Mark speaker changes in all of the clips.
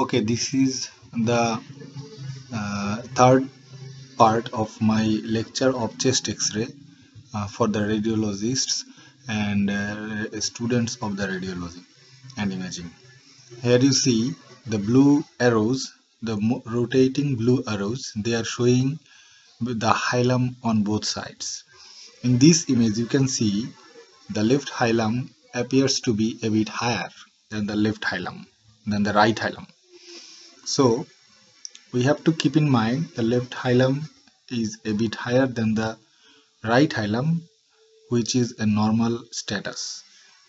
Speaker 1: okay this is the uh, third part of my lecture of chest x-ray uh, for the radiologists and uh, students of the radiology and imaging. Here you see the blue arrows the rotating blue arrows. They are showing the hilum on both sides. In this image you can see the left hilum appears to be a bit higher than the left hilum than the right hilum so we have to keep in mind the left hilum is a bit higher than the right hilum which is a normal status.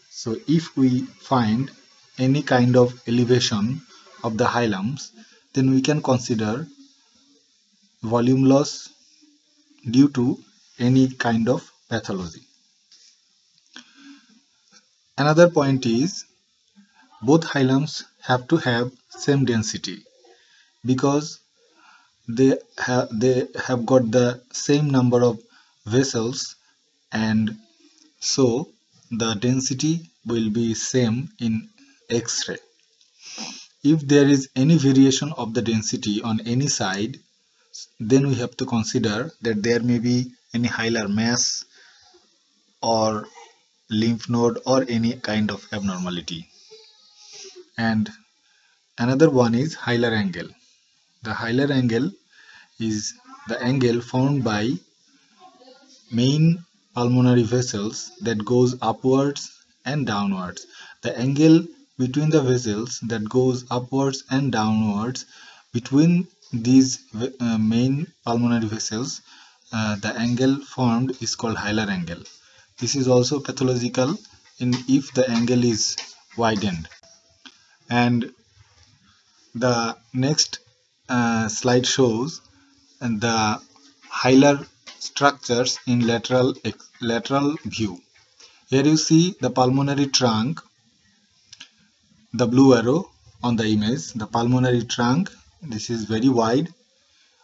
Speaker 1: So if we find any kind of elevation of the hilums then we can consider volume loss due to any kind of pathology. Another point is both hilums have to have same density because they have they have got the same number of vessels and so the density will be same in x-ray. If there is any variation of the density on any side then we have to consider that there may be any hilar mass or lymph node or any kind of abnormality and another one is hilar angle. The hilar angle is the angle formed by main pulmonary vessels that goes upwards and downwards. The angle between the vessels that goes upwards and downwards between these uh, main pulmonary vessels uh, the angle formed is called hilar angle. This is also pathological in if the angle is widened and the next uh, slide shows the hilar structures in lateral lateral view. Here you see the pulmonary trunk the blue arrow on the image the pulmonary trunk this is very wide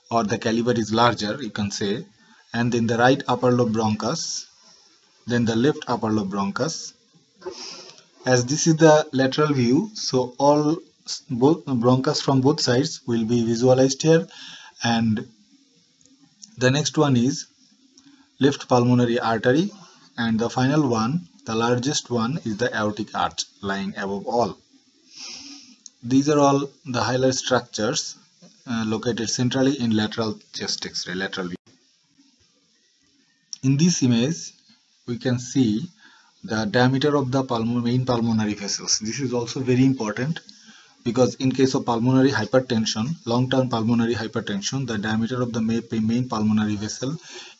Speaker 1: or the caliber is larger you can say and then the right upper lobe bronchus then the left upper lobe bronchus as this is the lateral view so all both bronchus from both sides will be visualized here. And the next one is left pulmonary artery. And the final one the largest one is the aortic arch lying above all. These are all the hilar structures uh, located centrally in lateral chest x-ray lateral view. In this image we can see the diameter of the main pulmonary vessels. This is also very important because in case of pulmonary hypertension long-term pulmonary hypertension the diameter of the main pulmonary vessel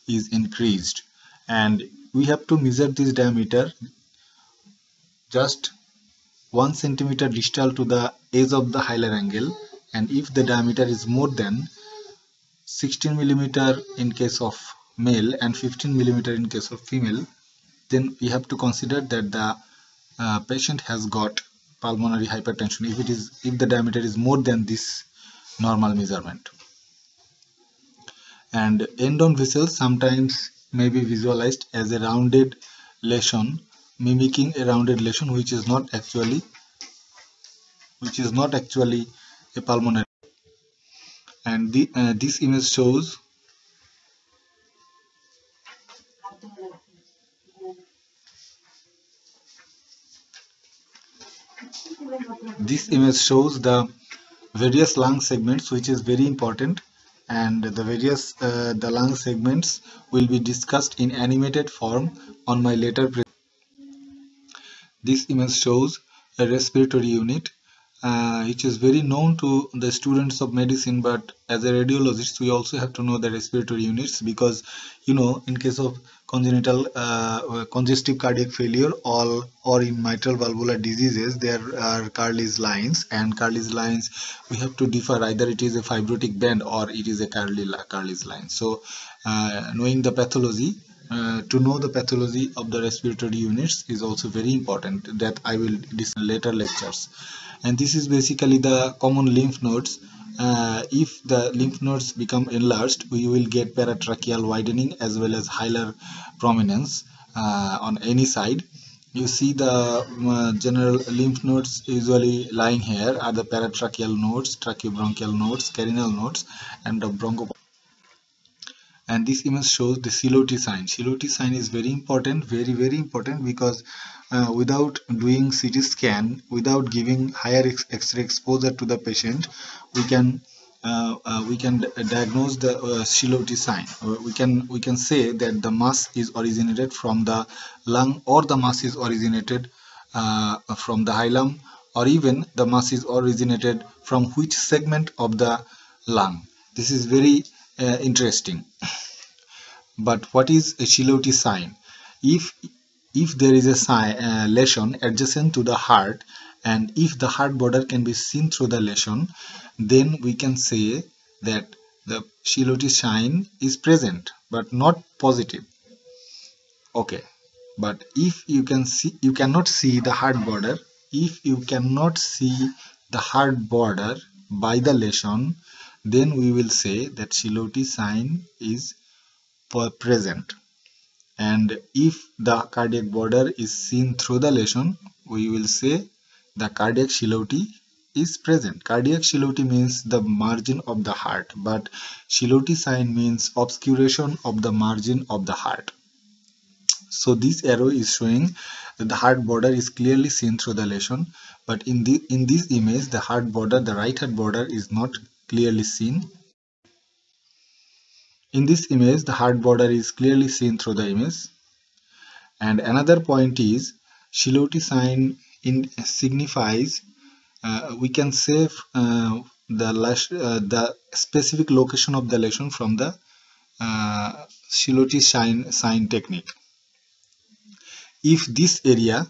Speaker 1: is increased. And we have to measure this diameter just 1 centimeter distal to the edge of the hilar angle. And if the diameter is more than 16 millimeter in case of male and 15 millimeter in case of female then we have to consider that the uh, patient has got pulmonary hypertension. If it is if the diameter is more than this normal measurement. And end on vessel sometimes may be visualized as a rounded lesion mimicking a rounded lesion which is not actually which is not actually a pulmonary. And the, uh, this image shows this image shows the various lung segments which is very important and the various uh, the lung segments will be discussed in animated form on my later this image shows a respiratory unit uh, which is very known to the students of medicine but as a radiologist we also have to know the respiratory units because you know in case of congenital uh, congestive cardiac failure or or in mitral valvular diseases there are Kerley lines and Kerley lines we have to differ. Either it is a fibrotic band or it is a Kerley, Kerley line. So uh, knowing the pathology uh, to know the pathology of the respiratory units is also very important. That I will discuss later lectures. And this is basically the common lymph nodes uh, if the lymph nodes become enlarged we will get paratracheal widening as well as hilar prominence uh, on any side. You see the uh, general lymph nodes usually lying here are the paratracheal nodes, tracheobronchial nodes, carinal nodes and the broncho and this image shows the silhouette sign. silhouette sign is very important, very very important because uh, without doing CT scan, without giving higher X-ray exposure to the patient, we can uh, uh, we can diagnose the uh, sign. Uh, we can we can say that the mass is originated from the lung or the mass is originated uh, from the hilum or even the mass is originated from which segment of the lung. This is very uh, interesting. But what is a silhouette sign? If if there is a sign, uh, lesion adjacent to the heart and if the heart border can be seen through the lesion, then we can say that the silhouette sign is present but not positive. Okay, but if you can see, you cannot see the heart border. If you cannot see the heart border by the lesion, then we will say that silhouette sign is present and if the cardiac border is seen through the lesion we will say the cardiac silhouette is present. Cardiac silhouette means the margin of the heart but silhouette sign means obscuration of the margin of the heart. So this arrow is showing that the heart border is clearly seen through the lesion but in the in this image the heart border the right heart border is not clearly seen. In this image the heart border is clearly seen through the image and another point is silhouette sign in signifies uh, we can save uh, the uh, the specific location of the lesion from the uh, silhouette sign sign technique. If this area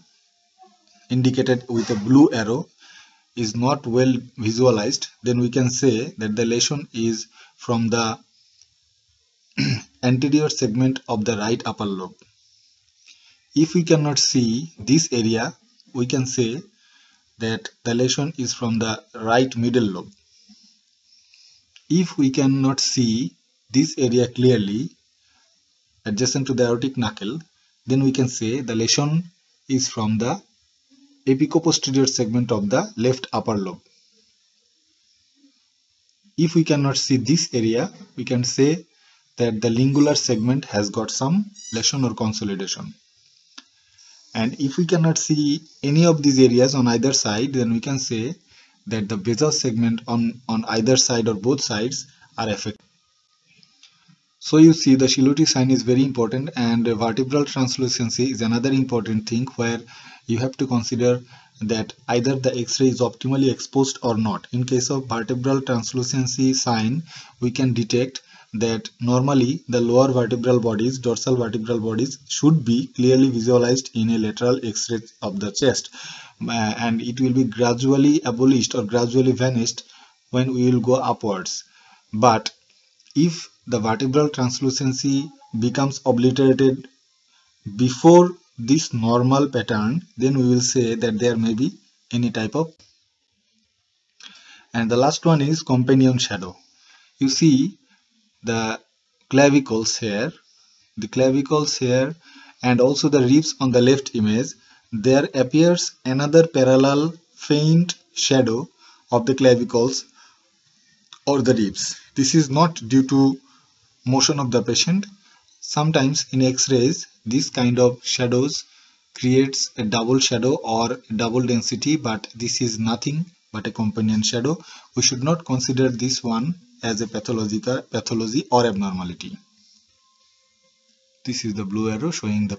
Speaker 1: indicated with a blue arrow is not well visualized then we can say that the lesion is from the anterior segment of the right upper lobe. If we cannot see this area we can say that the lesion is from the right middle lobe. If we cannot see this area clearly adjacent to the aortic knuckle then we can say the lesion is from the apicoposterior segment of the left upper lobe. If we cannot see this area, we can say that the lingular segment has got some lesion or consolidation. And if we cannot see any of these areas on either side, then we can say that the basal segment on, on either side or both sides are affected. So you see the silhouette sign is very important and vertebral translucency is another important thing where you have to consider that either the X-ray is optimally exposed or not. In case of vertebral translucency sign, we can detect that normally the lower vertebral bodies, dorsal vertebral bodies should be clearly visualized in a lateral X-ray of the chest uh, and it will be gradually abolished or gradually vanished when we will go upwards. But if the vertebral translucency becomes obliterated before this normal pattern then we will say that there may be any type of and the last one is companion shadow. You see the clavicles here the clavicles here and also the ribs on the left image there appears another parallel faint shadow of the clavicles or the ribs. This is not due to motion of the patient. Sometimes in x-rays this kind of shadows creates a double shadow or double density but this is nothing but a companion shadow. We should not consider this one as a pathological pathology or abnormality. This is the blue arrow showing the